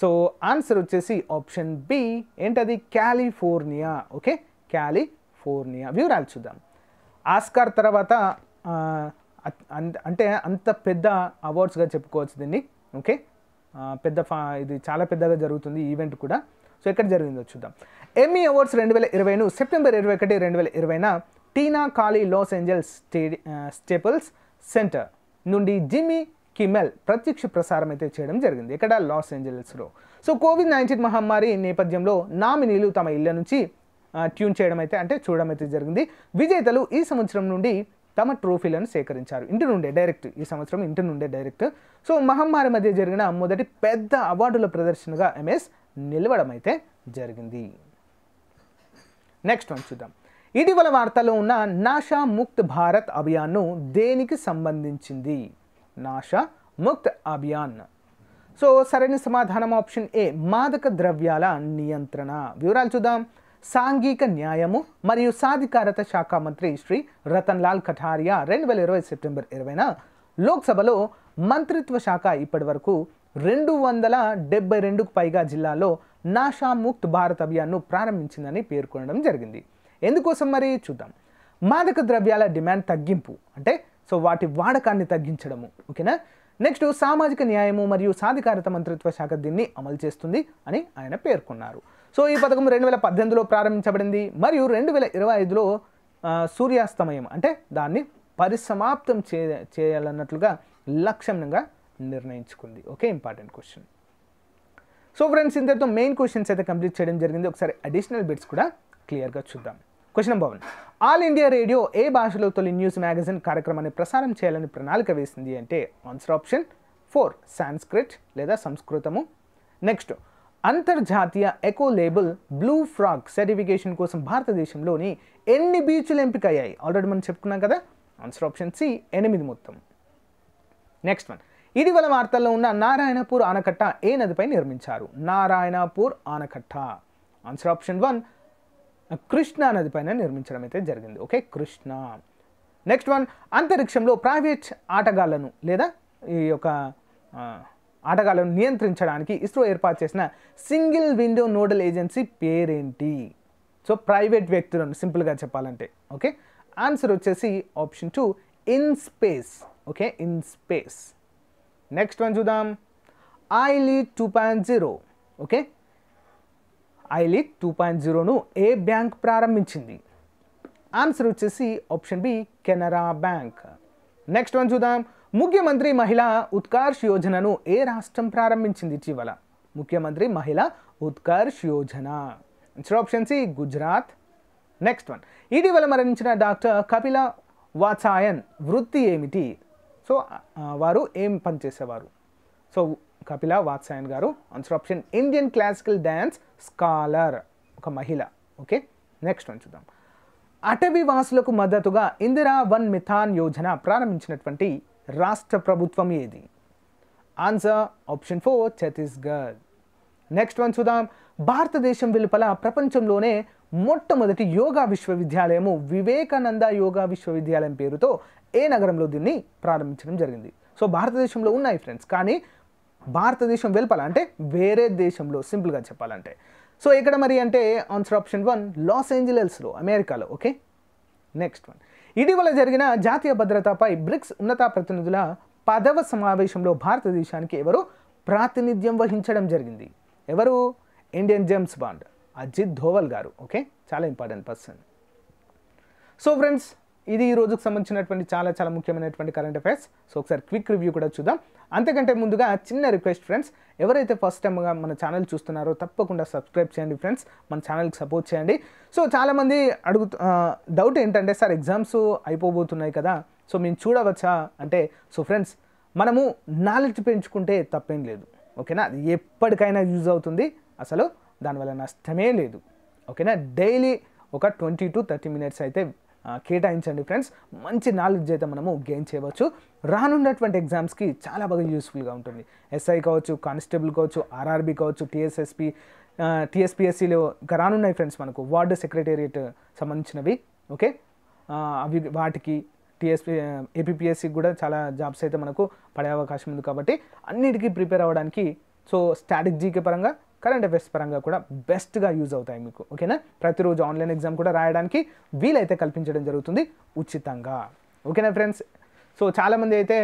సో ఆన్సర్ వచ్చేసి ఆప్షన్ బి ఏంటది? California okay? క్యాలిఫోర్నియా వివరాలు చూద్దాం. ఆస్కార్ తర్వాత అంటే అంత పెద్ద అవార్డ్స్గా చెప్పుకోవచ్చు దీన్ని ఓకే పెద్ద ఫా ఇది చాలా పెద్దగా జరుగుతుంది ఈవెంట్ కూడా. సో ఎక్కడ జరిగిందో చూద్దాం. ఎమ్మీ అవార్డ్స్ రెండు వేల ఇరవైను సెప్టెంబర్ ఇరవై ఒకటి రెండు వేల ఇరవైన టీనా కాలీ లాస్ ఏంజల్స్ స్టేడి స్టేపుల్స్ సెంటర్ నుండి జిమ్మీ కిమెల్ ప్రత్యక్ష ప్రసారం అయితే చేయడం జరిగింది. ఇక్కడ లాస్ ఏంజలస్లో. సో కోవిడ్ నైన్టీన్ మహమ్మారి నేపథ్యంలో నామినీలు తమ ఇళ్ళ నుంచి ట్యూన్ చేయడం అయితే అంటే చూడడం అయితే జరిగింది. విజేతలు ఈ సంవత్సరం నుండి తమ ట్రోఫీలను సేకరించారు. ఇంటి నుండే డైరెక్ట్ ఈ సంవత్సరం ఇంటి నుండే డైరెక్ట్. సో మహమ్మారి మధ్య జరిగిన మొదటి పెద్ద అవార్డుల ప్రదర్శనగా ఎంఎస్ నిలవడం అయితే జరిగింది. నెక్స్ట్ వన్ చూద్దాం. ఇటీవల వార్తల్లో ఉన్న నాషా ముక్త్ భారత్ అభియాన్ను దేనికి సంబంధించింది? నాషా ముక్త్ అభియాన్. సో సరైన సమాధానం ఆప్షన్ ఏ మాదక ద్రవ్యాల నియంత్రణ. వివరాలు చూద్దాం. సాంఘిక న్యాయము మరియు సాధికారత శాఖ మంత్రి శ్రీ రతన్ లాల్ కఠారియా రెండు వేల ఇరవై సెప్టెంబర్ ఇరవైన లోక్సభలో మంత్రిత్వ శాఖ ఇప్పటి వరకు రెండు వందల డెబ్బై రెండుకు పైగా జిల్లాల్లో నాషా ముక్త్ భారత్ అభియాన్ను ప్రారంభించిందని పేర్కొనడం జరిగింది. ఎందుకోసం మరి? చూద్దాం. మాదక ద్రవ్యాల డిమాండ్ తగ్గింపు అంటే సో వాటి వాడకాన్ని తగ్గించడము ఓకేనా? నెక్స్ట్ సామాజిక న్యాయము మరియు సాధికారత మంత్రిత్వ శాఖ దీన్ని అమలు చేస్తుంది అని ఆయన పేర్కొన్నారు. సో ఈ పథకం రెండు వేల పద్దెనిమిదిలో ప్రారంభించబడింది. మరియు రెండు వేల ఇరవై ఐదులో సూర్యాస్తమయం అంటే దాన్ని పరిసమాప్తం చే చేయాలన్నట్లుగా లక్ష్యంగా నిర్ణయించుకుంది. Okay important question. So friends ఇంతటితో మెయిన్ క్వశ్చన్స్ అయితే కంప్లీట్ చేయడం జరిగింది. ఒకసారి అడిషనల్ బిట్స్ కూడా క్లియర్గా చూద్దాం. Question number one. All India radio ఏ భాషలో తొలి న్యూస్ మ్యాగజైన్ కార్యక్రమాన్ని ప్రసారం చేయాలని ప్రణాళిక వేసింది అంటే ఆన్సర్ ఆప్షన్ ఫోర్ సాంస్క్రిట్ లేదా సంస్కృతము. నెక్స్ట్ అంతర్జాతీయ eco label blue frog certification కోసం భారతదేశంలోని ఎన్ని బీచ్లు ఎంపికయ్యాయి? ఆల్రెడీ మనం చెప్పుకున్నాం కదా? ఆన్సర్ ఆప్షన్ సి ఎనిమిది మొత్తం. నెక్స్ట్ వన్ ఇటీవల వార్తల్లో ఉన్న నారాయణపూర్ ఆనకట్ట ఏ నదిపై నిర్మించారు? నారాయణపూర్ ఆనకట్ట. ఆన్సర్ ఆప్షన్ వన్ కృష్ణా నది పైన నిర్మించడం అయితే జరిగింది. ఓకే కృష్ణ. నెక్స్ట్ వన్ అంతరిక్షంలో ప్రైవేట్ ఆటగాళ్ళను లేదా ఈ యొక్క ఆటగాళ్ళను నియంత్రించడానికి ఇస్రో ఏర్పాటు చేసిన సింగిల్ విండో నోడల్ ఏజెన్సీ పేరేంటి? సో ప్రైవేట్ వ్యక్తులను సింపుల్గా చెప్పాలంటే ఓకే? ఆన్సర్ వచ్చేసి option two in space okay? In space. Next one చూద్దాం. I lead two point zero okay? I lead two point జీరోను A bank ప్రారంభించింది? ఆన్సర్ వచ్చేసి option B Canara bank. Next one చూద్దాం. ముఖ్యమంత్రి మహిళా ఉత్కర్ష్ యోజనను ఏ రాష్ట్రం ప్రారంభించింది ఇటీవల? ముఖ్యమంత్రి మహిళా Utkarsh Yojana. Answer option C Gujarat next one ఇటీవల మరణించిన డాక్టర్ కపిల వాచాయన్ వృత్తి ఏమిటి? సో వారు ఏం పనిచేసేవారు సో కపిల వాత్సాయన్ గారు answer option Indian classical dance scholar ఒక మహిళ. ఓకే నెక్స్ట్ వన్ చూద్దాం. అటవీ వాసులకు మద్దతుగా ఇందిరా వన్ మిథాన్ యోజన ప్రారంభించినటువంటి రాష్ట్ర ప్రభుత్వం ఏది? Answer option four Chhattisgarh next one చూద్దాం. భారతదేశం వెలుపల ప్రపంచంలోనే మొట్టమొదటి యోగా విశ్వవిద్యాలయము వివేకానంద యోగా విశ్వవిద్యాలయం పేరుతో ఏ నగరంలో దీన్ని ప్రారంభించడం జరిగింది? సో భారతదేశంలో ఉన్నాయి ఫ్రెండ్స్ కానీ భారతదేశం వెలుపల అంటే వేరే దేశంలో సింపుల్గా చెప్పాలంటే. సో ఇక్కడ మరి అంటే ఆన్సర్ ఆప్షన్ వన్ లాస్ ఏంజలస్లో అమెరికాలో ఓకే నెక్స్ట్ వన్ ఇటీవల జరిగిన జాతీయ భద్రతపై బ్రిక్స్ ఉన్నత ప్రతినిధుల పదవ సమావేశంలో భారతదేశానికి ఎవరు ప్రాతినిధ్యం వహించడం జరిగింది? ఎవరు? Indian James Bond. Ajit Doval గారు. ఓకే చాలా ఇంపార్టెంట్ పర్సన్. సో ఫ్రెండ్స్ ఇది ఈ రోజుకు సంబంధించినటువంటి చాలా చాలా ముఖ్యమైనటువంటి కరెంట్ అఫైర్స్ సో ఒకసారి క్విక్ రివ్యూ కూడా చూద్దాం. అంతకంటే ముందుగా చిన్న రిక్వెస్ట్ ఫ్రెండ్స్ ఎవరైతే ఫస్ట్ టైంగా మన ఛానల్ చూస్తున్నారో తప్పకుండా సబ్స్క్రైబ్ చేయండి ఫ్రెండ్స్ మన ఛానల్కి సపోర్ట్ చేయండి. సో చాలామంది అడుగు డౌట్ ఏంటంటే సార్ ఎగ్జామ్స్ అయిపోబోతున్నాయి కదా సో మేము చూడవచ్చా? అంటే సో ఫ్రెండ్స్ మనము నాలెడ్జ్ పెంచుకుంటే తప్పేం లేదు. ఓకేనా? అది ఎప్పటికైనా యూజ్ అవుతుంది. అసలు దానివల్ల నష్టమే లేదు. ఓకేనా? డైలీ ఒక ట్వంటీ టు థర్టీ మినిట్స్ అయితే కేటాయించండి ఫ్రెండ్స్. మంచి నాలెడ్జ్ అయితే మనము గెయిన్ చేయవచ్చు. రానున్నటువంటి ఎగ్జామ్స్కి చాలా బాగా యూస్ఫుల్గా ఉంటుంది. ఎస్ఐ కావచ్చు కానిస్టేబుల్ కావచ్చు ఆర్ఆర్బీ కావచ్చు టీఎస్ఎస్పి టీఎస్పిఎస్సిలో ఇంకా రానున్నాయి ఫ్రెండ్స్ మనకు. వార్డు సెక్రటేరియట్ సంబంధించినవి ఓకే? అవి వాటికి టీఎస్పీ ఏపీఎస్సికి కూడా చాలా జాబ్స్ అయితే మనకు పడే అవకాశం ఉంది కాబట్టి అన్నిటికీ ప్రిపేర్ అవ్వడానికి సో స్ట్రాటజీకి పరంగా కరెంట్ అఫైర్స్ పరంగా కూడా బెస్ట్గా యూజ్ అవుతాయి మీకు ఓకేనా? ప్రతిరోజు ఆన్లైన్ ఎగ్జామ్ కూడా రాయడానికి వీలైతే కల్పించడం జరుగుతుంది ఉచితంగా ఓకేనా ఫ్రెండ్స్? సో చాలామంది అయితే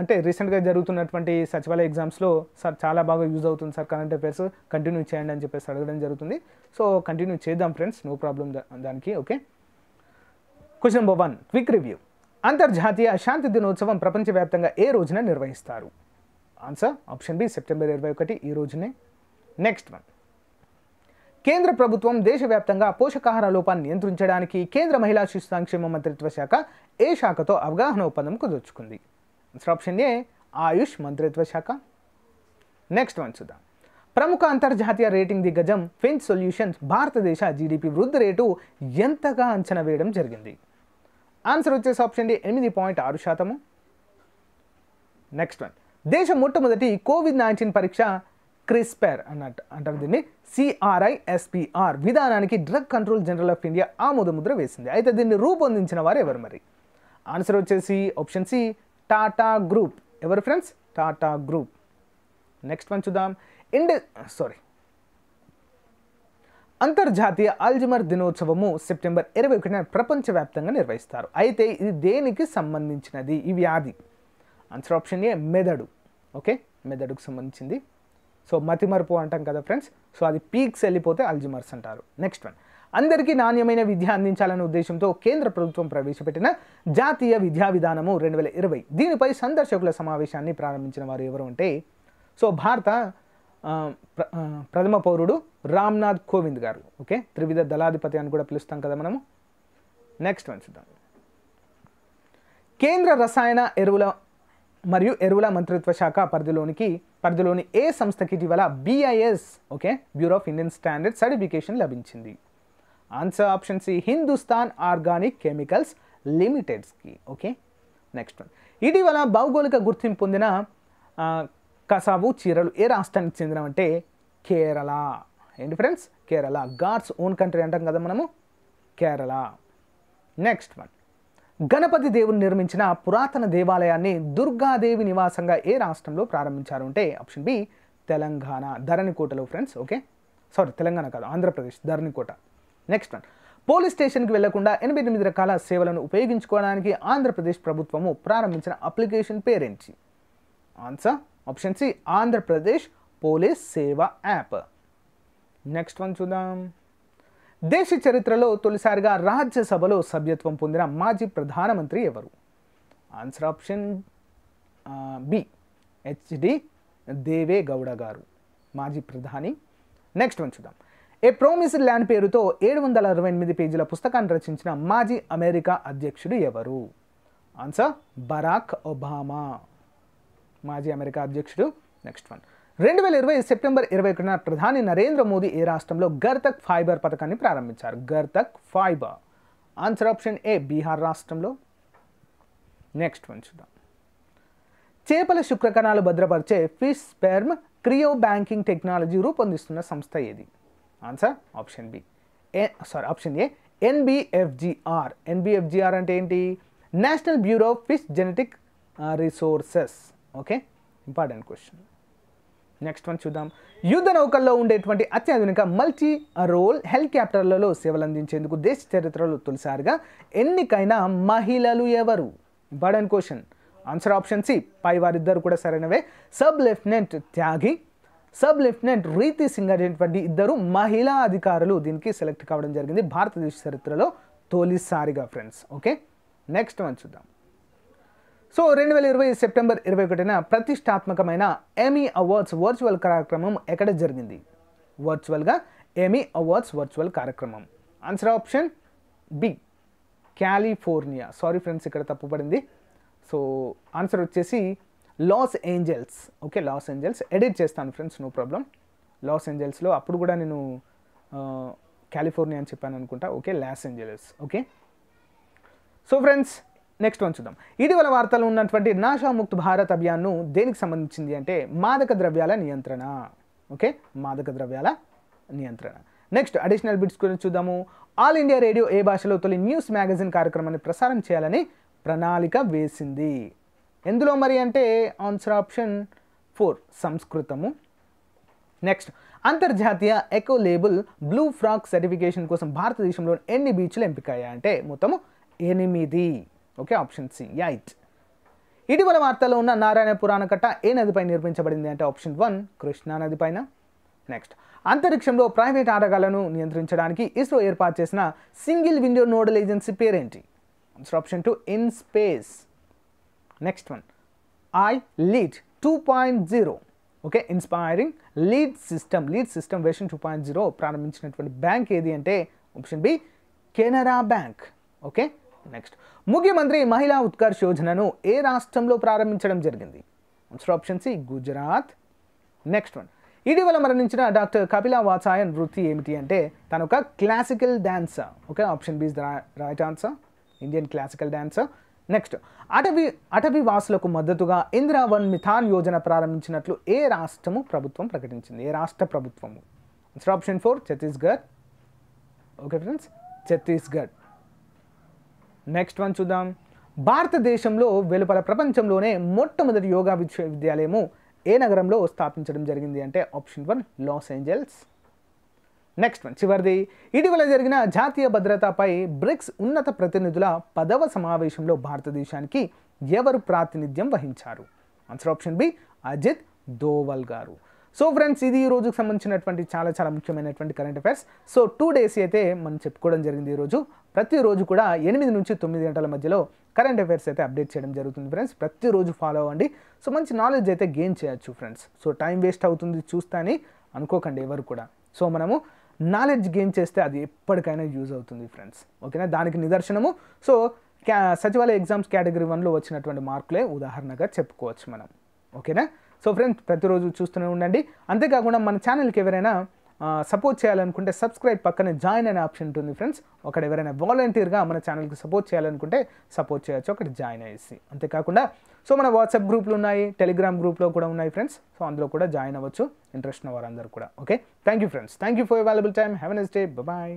అంటే రీసెంట్గా జరుగుతున్నటువంటి సచివాలయ ఎగ్జామ్స్లో సార్ చాలా బాగా యూజ్ అవుతుంది సార్ కరెంట్ అఫైర్స్ కంటిన్యూ చేయండి అని చెప్పేసి అడగడం జరుగుతుంది. సో కంటిన్యూ చేద్దాం ఫ్రెండ్స్ నో ప్రాబ్లం దానికి okay? Question number one quick review. అంతర్జాతీయ శాంతి దినోత్సవం ప్రపంచవ్యాప్తంగా ఏ రోజున నిర్వహిస్తారు? ఆన్సర్ ఆప్షన్ బి సెప్టెంబర్ ఇరవై ఒకటి ఈ రోజునే. నెక్స్ట్ వన్ కేంద్ర ప్రభుత్వం దేశవ్యాప్తంగా పోషకాహార లోపాన్ని నియంత్రించడానికి కేంద్ర మహిళా శిశు సంక్షేమ మంత్రిత్వ శాఖ ఏ శాఖతో అవగాహన ఒప్పందం కుదుర్చుకుంది? ఆన్సర్ ఆప్షన్ ఏ ఆయుష్ మంత్రిత్వ శాఖ. నెక్స్ట్ వన్ చూద్దాం. ప్రముఖ అంతర్జాతీయ రేటింగ్ దిగ్గజం ఫిన్ సొల్యూషన్స్ భారతదేశ జీడిపి వృద్ధి రేటు ఎంతగా అంచనా వేయడం జరిగింది? ఆన్సర్ వచ్చేసి ఆప్షన్ డి ఎనిమిది పాయింట్ ఆరు శాతము. నెక్స్ట్ వన్ దేశం మొట్టమొదటి కోవిడ్ నైన్టీన్ పరీక్ష క్రిస్పర్ అన్నట్టు అంటారు దీన్ని. C R I S P R విధానానికి drug control general of India ఆమోదముద్ర వేసింది. అయితే దీన్ని రూపొందించిన వారు ఎవరు మరి? ఆన్సర్ వచ్చేసి ఆప్షన్ సి టాటా గ్రూప్. ఎవరు friends? Tata group. Next one చూద్దాం. ఇండి సారీ. అంతర్జాతీయ అల్జిమర్ దినోత్సవము సెప్టెంబర్ ఇరవై ఒకటిన ప్రపంచవ్యాప్తంగా నిర్వహిస్తారు. అయితే ఇది దేనికి సంబంధించినది? ఈ వ్యాధి. ఆన్సర్ ఆప్షన్ ఏ మెదడు. ఓకే? మెదడుకు సంబంధించింది. సో మతిమరుపు అంటాం కదా ఫ్రెండ్స్. సో అది పీక్స్ వెళ్ళిపోతే అల్జిమర్స్ అంటారు. Next one. అందరికీ నాణ్యమైన విద్య అందించాలనే ఉద్దేశంతో కేంద్ర ప్రభుత్వం ప్రవేశపెట్టిన జాతీయ విద్యా విధానము రెండు వేల ఇరవై. దీనిపై సందర్శకుల సమావేశాన్ని ప్రారంభించిన వారు ఎవరు అంటే సో భారత ప్రథమ పౌరుడు రామ్నాథ్ కోవింద్ గారు. ఓకే? త్రివిధ దళాధిపతి అని కూడా పిలుస్తాం కదా మనము. నెక్స్ట్ వన్ చూద్దాం. కేంద్ర రసాయన ఎరువుల మరియు ఎరువుల మంత్రిత్వ శాఖ పరిధిలోనికి పరిధిలోని ఏ సంస్థకి ఇటీవల BIS okay bureau of Indian standard certification లభించింది? Answer option C Hindustan organic chemicals లిమిటెడ్స్కి okay? Next one ఇటీవల భౌగోళిక గుర్తింపు పొందిన కసావు చీరలు ఏ రాష్ట్రానికి చెందినవంటే కేరళ. ఏంటి friends Kerala. God's own country అంటాం కదా మనము? కేరళ. నెక్స్ట్ వన్ గణపతి దేవుని నిర్మించిన పురాతన దేవాలయాన్ని దుర్గాదేవి నివాసంగా ఏ రాష్ట్రంలో ప్రారంభించారు అంటే ఆప్షన్ బి తెలంగాణ. ధరణికోటలో ఫ్రెండ్స్ ఓకే? సారీ తెలంగాణ కాదు Andhra Pradesh Dharanikota. Next one. Police స్టేషన్కి వెళ్ళకుండా ఎనభై ఎనిమిది రకాల సేవలను ఉపయోగించుకోవడానికి ఆంధ్రప్రదేశ్ ప్రభుత్వము ప్రారంభించిన అప్లికేషన్ పేరేంటి? Answer option C Andhra Pradesh police Seva app. Next one చూద్దాం. దేశ చరిత్రలో తొలిసారిగా రాజ్యసభలో సభ్యత్వం పొందిన మాజీ ప్రధానమంత్రి ఎవరు? ఆన్సర్ ఆప్షన్ బి హెచ్డి దేవే గౌడ గారు మాజీ ప్రధాని. నెక్స్ట్ వన్ చూద్దాం. ఏ ప్రోమిసర్ ల్యాండ్ పేరుతో ఏడు వందల అరవై ఎనిమిది పేజీల పుస్తకాన్ని రచించిన మాజీ అమెరికా అధ్యక్షుడు ఎవరు? ఆన్సర్ బరాక్ ఒబామా మాజీ అమెరికా అధ్యక్షుడు. నెక్స్ట్ వన్ రెండు వేల ఇరవై సెప్టెంబర్ ఇరవై ఒకటిన ప్రధాని నరేంద్ర మోదీ ఏ రాష్ట్రంలో గర్తక్ ఫైబర్ పథకాన్ని ప్రారంభించారు? గర్తక్ fibre. Answer option A Bihar రాష్ట్రంలో. నెక్స్ట్ వన్ చూద్దాం. చేపల శుక్రకణాలు భద్రపరిచే fish sperm cryo banking technology రూపొందిస్తున్న సంస్థ ఏది? Answer option B A sorry option A NBFGR NBFGR అంటే ఏంటి? National bureau of fish genetic resources okay important question next one చూద్దాం. యుద్ధ నౌకల్లో ఉండేటువంటి అత్యాధునిక మల్టీ రోల్ హెలికాప్టర్లలో సేవలు అందించేందుకు దేశ చరిత్రలో తొలిసారిగా ఎన్నికైన మహిళలు ఎవరు? Important question. Answer option C పై వారిద్దరు కూడా సరైనవే. Sub lieutenant Tyagi sub lieutenant Riti Singh అనేటువంటి ఇద్దరు మహిళా అధికారులు దీనికి సెలెక్ట్ కావడం జరిగింది భారతదేశ చరిత్రలో తొలిసారిగా ఫ్రెండ్స్ ఓకే నెక్స్ట్ వన్ చూద్దాం. సో రెండు వేల ఇరవై సెప్టెంబర్ ఇరవై ఒకటిన ప్రతిష్టాత్మకమైన ఎమీ అవార్డ్స్ వర్చువల్ కార్యక్రమం ఎక్కడ జరిగింది? వర్చువల్గా ఏమీ అవార్డ్స్ వర్చువల్ కార్యక్రమం. Answer option B California sorry friends ఇక్కడ తప్పుపడింది సో ఆన్సర్ వచ్చేసి Los Angeles okay Los Angeles edit చేస్తాను ఫ్రెండ్స్ నో ప్రాబ్లం లాస్ ఏంజల్స్లో అప్పుడు కూడా నేను కాలిఫోర్నియా అని చెప్పాను అనుకుంటా. Okay Los Angeles okay so friends next one చూద్దాం. ఇటీవల వార్తలు ఉన్నటువంటి నాశాముక్త్ భారత్ అభియాన్ను దేనికి సంబంధించింది అంటే మాదక ద్రవ్యాల నియంత్రణ. ఓకే? మాదక ద్రవ్యాల నియంత్రణ. నెక్స్ట్ అడిషనల్ బిట్స్ గురించి చూద్దాము. ఆల్ ఇండియా రేడియో ఏ భాషలో తొలి న్యూస్ మ్యాగజైన్ కార్యక్రమాన్ని ప్రసారం చేయాలని ప్రణాళిక వేసింది. ఎందులో మరి అంటే ఆన్సర్ ఆప్షన్ ఫోర్ సంస్కృతము. నెక్స్ట్ అంతర్జాతీయ eco label blue flag certification కోసం భారతదేశంలో ఎన్ని బీచ్లు ఎంపికయ్యాయి అంటే మొత్తము ఎనిమిది. Okay option C. యైట్ ఇటీవల వార్తల్లో ఉన్న నారాయణ పురాణ కట్ట ఏ నదిపై నిర్మించబడింది అంటే ఆప్షన్ వన్ కృష్ణా నది పైన నెక్స్ట్ అంతరిక్షంలో ప్రైవేట్ ఆటగాళ్ళను నియంత్రించడానికి ఇస్రో ఏర్పాటు చేసిన సింగిల్ విండో నోడల్ ఏజెన్సీ పేరేంటి? Answer option two in space next one I lead two point zero okay inspiring lead system lead system version two point zero ప్రారంభించినటువంటి బ్యాంక్ ఏది అంటే option B Canara bank okay next Mukhyamantri Mahila Utkarsh యోజనను ఏ రాష్ట్రంలో ప్రారంభించడం జరిగింది? Answer option C Gujarat next one ఇటీవల మరణించిన డాక్టర్ కపిలా వాచాయన్ వృత్తి ఏమిటి అంటే తను ఒక classical dancer okay option B is the right answer Indian classical dancer next అటవీ అటవీ వాసులకు మద్దతుగా ఇందిరా వన్ మిథాన్ యోజన ప్రారంభించినట్లు ఏ రాష్ట్రము ప్రభుత్వం ప్రకటించింది? ఏ రాష్ట్ర ప్రభుత్వము? Answer option four Chhattisgarh okay friends Chhattisgarh next one చూద్దాం. భారతదేశంలో వెలుపల ప్రపంచంలోనే మొట్టమొదటి యోగా విశ్వవిద్యాలయము ఏ నగరంలో స్థాపించడం జరిగింది అంటే option one Los Angeles. Next one చివరిది. ఇటీవల జరిగిన జాతీయ భద్రతపై బ్రిక్స్ ఉన్నత ప్రతినిధుల పదవ సమావేశంలో భారతదేశానికి ఎవరు ప్రాతినిధ్యం వహించారు? Answer option B Ajit Doval garu. So friends ఇది ఈ రోజుకి సంబంధించినటువంటి చాలా చాలా ముఖ్యమైనటువంటి current affairs so two days అయితే మనం చెప్పుకోవడం జరిగింది ఈరోజు ప్రతిరోజు కూడా ఎనిమిది నుంచి తొమ్మిది గంటల మధ్యలో కరెంట్ అఫైర్స్ అయితే అప్డేట్ చేయడం జరుగుతుంది ఫ్రెండ్స్. ప్రతిరోజు ఫాలో అవ్వండి. సో మంచి నాలెడ్జ్ అయితే గెయిన్ చేయొచ్చు ఫ్రెండ్స్. సో టైం వేస్ట్ అవుతుంది చూస్తాని అనుకోకండి ఎవరు కూడా. సో మనము నాలెడ్జ్ గెయిన్ చేస్తే అది ఎప్పటికైనా యూజ్ అవుతుంది ఫ్రెండ్స్. ఓకేనా? దానికి నిదర్శనము. సో క్యా సచివాలయ ఎగ్జామ్స్ కేటగిరీ వన్లో వచ్చినటువంటి మార్కులే ఉదాహరణగా చెప్పుకోవచ్చు మనం. ఓకేనా? సో ఫ్రెండ్స్ ప్రతిరోజు చూస్తూనే ఉండండి. అంతేకాకుండా మన ఛానల్కి ఎవరైనా సపోర్ట్ చేయాలనుకుంటే సబ్స్క్రైబ్ పక్కనే జాయిన్ అనే ఆప్షన్ ఉంటుంది ఫ్రెండ్స్. ఒకటి ఎవరైనా వాలంటీర్గా మన ఛానల్కి సపోర్ట్ చేయాలనుకుంటే సపోర్ట్ చేయొచ్చు. ఒకటి జాయిన్ అయ్యేసి. అంతేకాకుండా సో మన వాట్సాప్ గ్రూప్లు ఉన్నాయి టెలిగ్రామ్ గ్రూప్లో కూడా ఉన్నాయి ఫ్రెండ్స్. సో అందులో కూడా జాయిన్ అవ్వచ్చు. ఇంట్రెస్ట్ ఉన్న వారందరూ కూడా. Okay? Thank you friends. Thank you for available time. Have nice day. Bye.